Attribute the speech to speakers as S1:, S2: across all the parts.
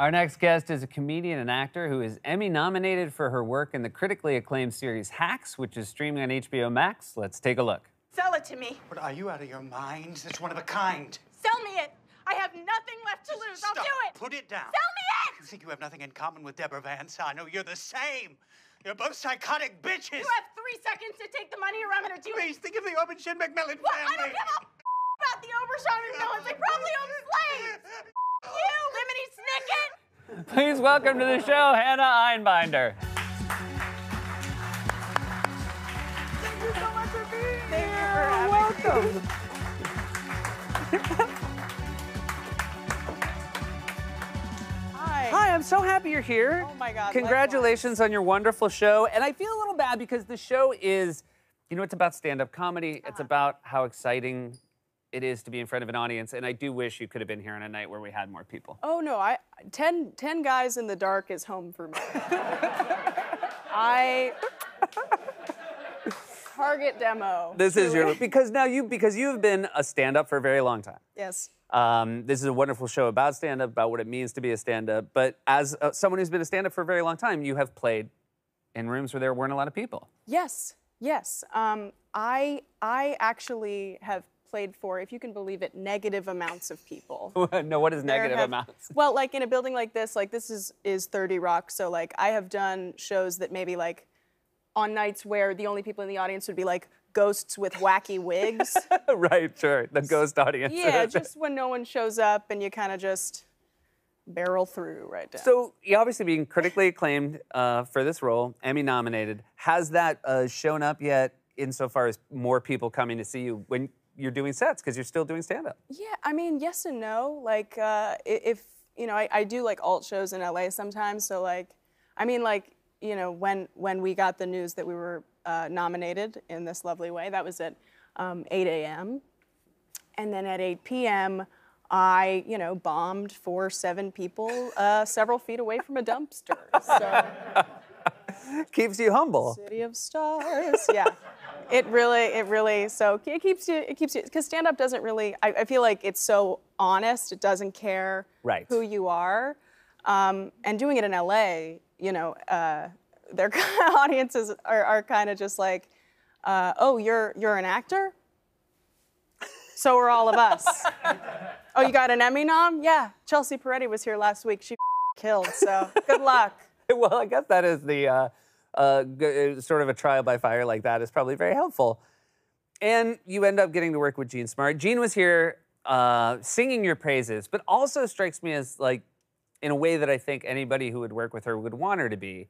S1: Our next guest is a comedian and actor who is Emmy nominated for her work in the critically acclaimed series Hacks, which is streaming on HBO Max. Let's take a look.
S2: Sell it to me.
S3: What, are you out of your mind? It's one of a kind.
S2: Sell me it. I have nothing left to lose.
S3: Stop.
S2: I'll do it.
S3: Put it down.
S2: Sell me it.
S3: You think you have nothing in common with Deborah Vance? I know you're the same. You're both psychotic bitches.
S2: You have three seconds to take the money or I'm gonna do
S3: Please
S2: it.
S3: think of the Obenschin McMillan
S2: What? I don't give a about the Obersheimer villains. They probably own slaves. You, Lemony Snicket.
S1: Please welcome to the show Hannah Einbinder.
S2: Thank you so much for being Thank you for having welcome. Hi.
S1: Hi, I'm so happy you're here.
S2: Oh my God,
S1: Congratulations on your wonderful show. And I feel a little bad because the show is, you know, it's about stand up comedy, it's about how exciting it is to be in front of an audience. And I do wish you could have been here on a night where we had more people.
S4: Oh no, I 10, 10 guys in the dark is home for me. I target demo.
S1: This is your because now you because you have been a stand-up for a very long time.
S4: yes.
S1: Um, this is a wonderful show about stand-up, about what it means to be a stand-up. But as uh, someone who's been a stand-up for a very long time, you have played in rooms where there weren't a lot of people.
S4: Yes. Yes. Um, I I actually have played for, if you can believe it, negative amounts of people.
S1: no, what is negative
S4: have-
S1: amounts?
S4: Well, like in a building like this, like this is is 30 Rock, so like I have done shows that maybe like on nights where the only people in the audience would be like ghosts with wacky wigs.
S1: right, sure. The ghost audience.
S4: yeah, just when no one shows up and you kind of just barrel through right down.
S1: So, you obviously being critically acclaimed uh, for this role, Emmy nominated. Has that uh, shown up yet insofar as more people coming to see you when you're doing sets because you're still doing stand up?
S4: Yeah, I mean, yes and no. Like, uh, if you know, I, I do like alt shows in LA sometimes. So like, I mean, like, you know, when when we got the news that we were uh, nominated in this lovely way, that was at um, 8 a.m. And then at 8 p.m., I, you know, bombed for seven people uh, several feet away from a dumpster. So.
S1: Keeps you humble.
S4: City of Stars. Yeah. It really, it really, so it keeps you, it keeps you, because stand up doesn't really, I, I feel like it's so honest, it doesn't care
S1: Right.
S4: who you are. Um, and doing it in LA, you know, uh, their audiences are, are kind of just like, uh, oh, you're, you're an actor? So are all of us. oh, you got an Emmy nom? Yeah. Chelsea Peretti was here last week. She killed, so good luck.
S1: well, I guess that is the uh, uh, sort of a trial by fire like that is probably very helpful. And you end up getting to work with Jean Smart. Gene was here uh, singing your praises, but also strikes me as like, in a way that I think anybody who would work with her would want her to be.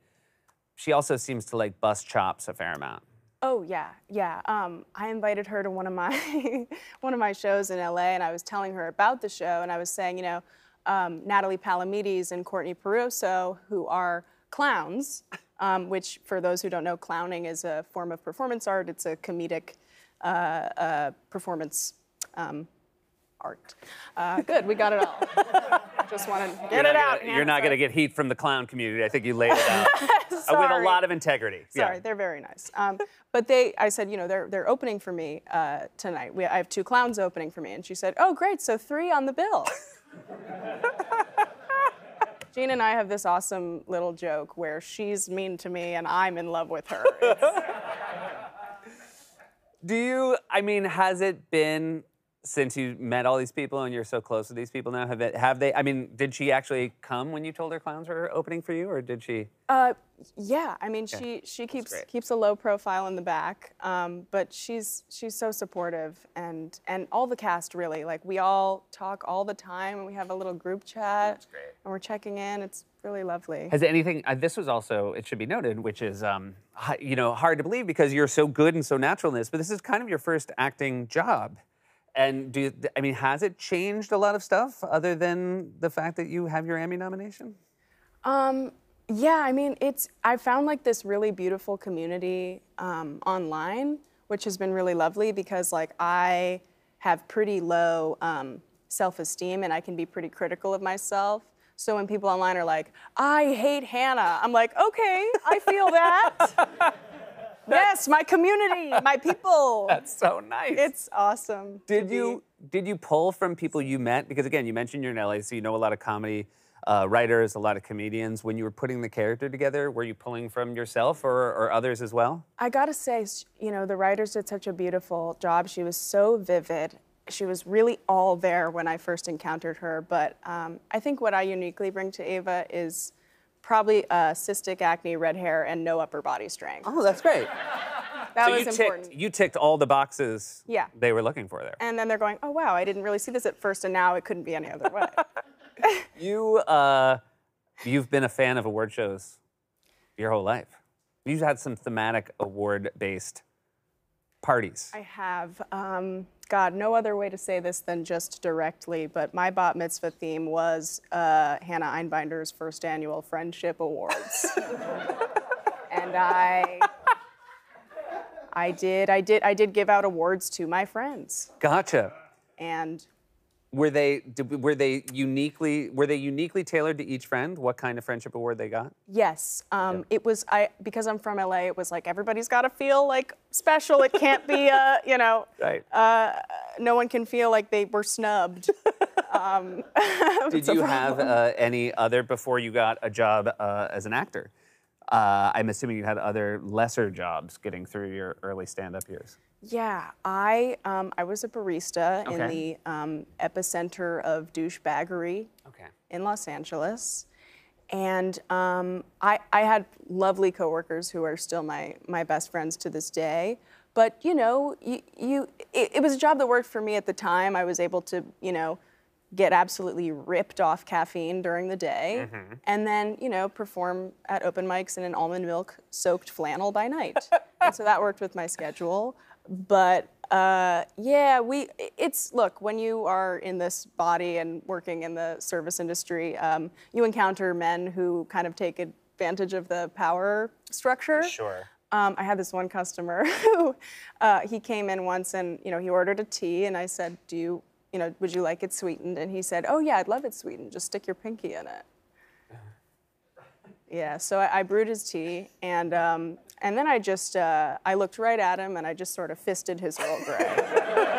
S1: She also seems to like bust chops a fair amount.
S4: Oh yeah, yeah. Um, I invited her to one of my one of my shows in LA, and I was telling her about the show, and I was saying, you know, um, Natalie Palamides and Courtney Pauroso, who are clowns, um, which for those who don't know, clowning is a form of performance art. It's a comedic uh, uh, performance um, art. Uh, good, we got it all. Just want to get
S1: You're
S4: it out.
S1: Gonna, you're not going to get heat from the clown community. I think you laid it out uh, with a lot of integrity.
S4: Sorry,
S1: Yeah.
S4: they're very nice. Um, but they, I said, you know, they're they're opening for me uh, tonight. We, I have two clowns opening for me, and she said, oh, great, so three on the bill. Gina and I have this awesome little joke where she's mean to me and I'm in love with her.
S1: Do you? I mean, has it been since you met all these people and you're so close with these people now? Have it? Have they? I mean, did she actually come when you told her clowns were opening for you, or did she?
S4: Uh, yeah, I mean, she she keeps keeps a low profile in the back, um, but she's she's so supportive, and and all the cast really like we all talk all the time, and we have a little group chat,
S1: That's great.
S4: and we're checking in. It's really lovely.
S1: Has anything? Uh, this was also, it should be noted, which is, um, you know, hard to believe because you're so good and so natural in this. But this is kind of your first acting job, and do you, I mean, has it changed a lot of stuff other than the fact that you have your Emmy nomination?
S4: Um, yeah, I mean, it's I found like this really beautiful community um, online, which has been really lovely because like I have pretty low um, self-esteem and I can be pretty critical of myself. So when people online are like, "I hate Hannah," I'm like, "Okay, I feel that." yes, my community, my people.
S1: That's so nice.
S4: It's awesome.
S1: Did you did you pull from people you met? Because again, you mentioned you're in LA, so you know a lot of comedy uh, writers, a lot of comedians. When you were putting the character together, were you pulling from yourself or, or others as well?
S4: I gotta say, you know, the writers did such a beautiful job. She was so vivid. She was really all there when I first encountered her. But um, I think what I uniquely bring to Ava is probably uh, cystic acne, red hair, and no upper body strength.
S1: Oh, that's great.
S4: that
S1: so
S4: was
S1: you
S4: important.
S1: ticked, you ticked all the boxes
S4: Yeah.
S1: they were looking for there.
S4: and then they're going, oh wow, I didn't really see this at first, and now it couldn't be any other way.
S1: You, uh, you've been a fan of award shows your whole life. You've had some thematic award-based parties.
S4: I have, um, God, no other way to say this than just directly, but my bat mitzvah theme was uh, Hannah Einbinder's first annual Friendship Awards. and I. I did, I did, I did give out awards to my friends,
S1: Gotcha.
S4: and
S1: Were they did, were they uniquely were they uniquely tailored to each friend? What kind of friendship award they got?
S4: yes, um, it was I because I'm from LA. It was like everybody's got to feel like special. It can't be, uh, you know,
S1: Right.
S4: no one can feel like they were snubbed.
S1: Did you have uh, any other before you got a job uh, as an actor? Uh, I'm assuming you had other lesser jobs getting through your early stand-up years.
S4: Yeah, I um, I was a barista in the um, epicenter of douchebaggery
S1: Okay.
S4: in Los Angeles, and um, I I had lovely coworkers who are still my my best friends to this day. But you know, you, you it, it was a job that worked for me at the time. I was able to you know get absolutely ripped off caffeine during the day, and then you know perform at open mics in an almond milk soaked flannel by night. and so that worked with my schedule. But uh, yeah, we it's look when you are in this body and working in the service industry, um, you encounter men who kind of take advantage of the power structure.
S1: Sure.
S4: Um, I had this one customer who uh, he came in once and you know he ordered a tea and I said, "Do you you know would you like it sweetened?" And he said, "Oh yeah, I'd love it sweetened. Just stick your pinky in it." Yeah, so I, I brewed his tea and um, and then I just uh, I looked right at him and I just sort of fisted his Earl Grey.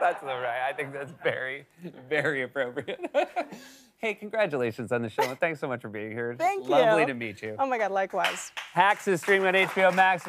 S1: That's all right. I think that's very, very appropriate. hey, congratulations on the show, and thanks so much for being here.
S4: Thank you.
S1: Lovely to meet you.
S4: Oh my God, likewise.
S1: Hacks is streaming on HBO Max.